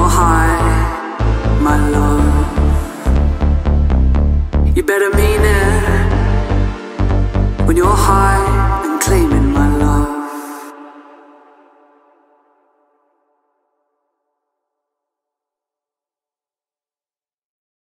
your high, my love. You better mean